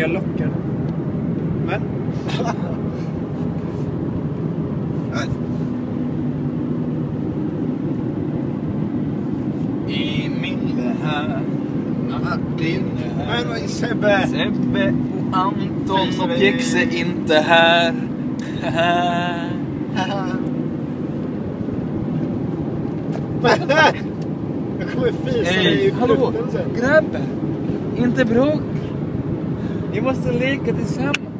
Jag lockar. Men? I min här. Martin Men Sebbe! Sebbe och Anton och Pjäxe inte här. Jag kommer fisa dig Hej, i hallå, plutten sen. grabbar. You must link at the same